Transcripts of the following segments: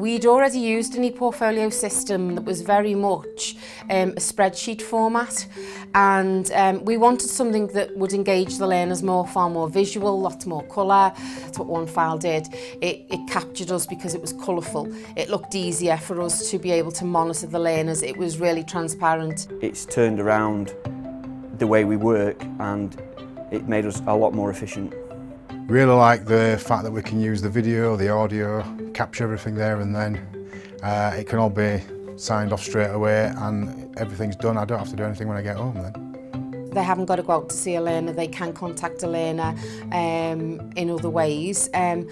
We'd already used an e-portfolio system that was very much um, a spreadsheet format and um, we wanted something that would engage the learners more, far more visual, lots more colour. That's what OneFile did. It, it captured us because it was colourful. It looked easier for us to be able to monitor the learners. It was really transparent. It's turned around the way we work and it made us a lot more efficient. Really like the fact that we can use the video, the audio, capture everything there and then. Uh, it can all be signed off straight away and everything's done. I don't have to do anything when I get home then. They haven't got to go out to see a learner, they can contact a learner um, in other ways. Um,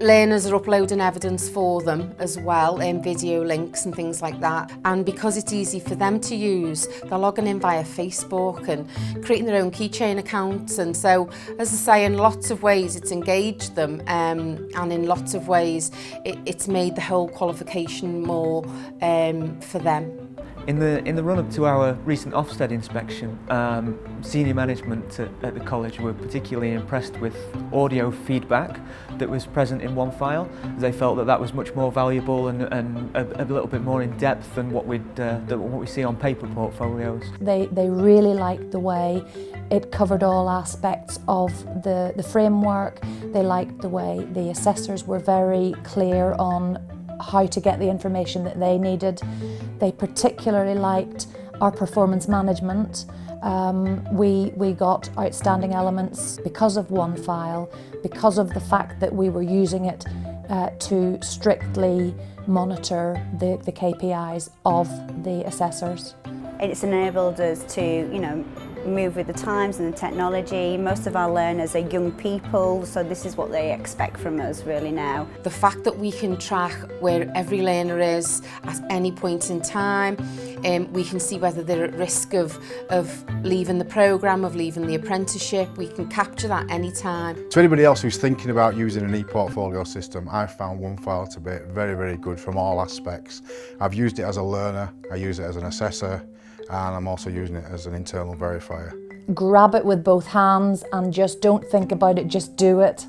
learners are uploading evidence for them as well in um, video links and things like that and because it's easy for them to use they're logging in via Facebook and creating their own keychain accounts and so as I say in lots of ways it's engaged them um, and in lots of ways it, it's made the whole qualification more um, for them. In the, in the run-up to our recent Ofsted inspection, um, senior management at, at the college were particularly impressed with audio feedback that was present in OneFile. They felt that that was much more valuable and, and a, a little bit more in depth than what, we'd, uh, what we see on paper portfolios. They, they really liked the way it covered all aspects of the, the framework. They liked the way the assessors were very clear on how to get the information that they needed. They particularly liked our performance management. Um, we, we got outstanding elements because of OneFile, because of the fact that we were using it uh, to strictly monitor the, the KPIs of the assessors. It's enabled us to, you know, move with the times and the technology. Most of our learners are young people, so this is what they expect from us really now. The fact that we can track where every learner is at any point in time, um, we can see whether they're at risk of, of leaving the programme, of leaving the apprenticeship, we can capture that any time. To anybody else who's thinking about using an e-portfolio system, I've found OneFile to be very, very good from all aspects. I've used it as a learner, I use it as an assessor, and I'm also using it as an internal verifier. Grab it with both hands and just don't think about it, just do it.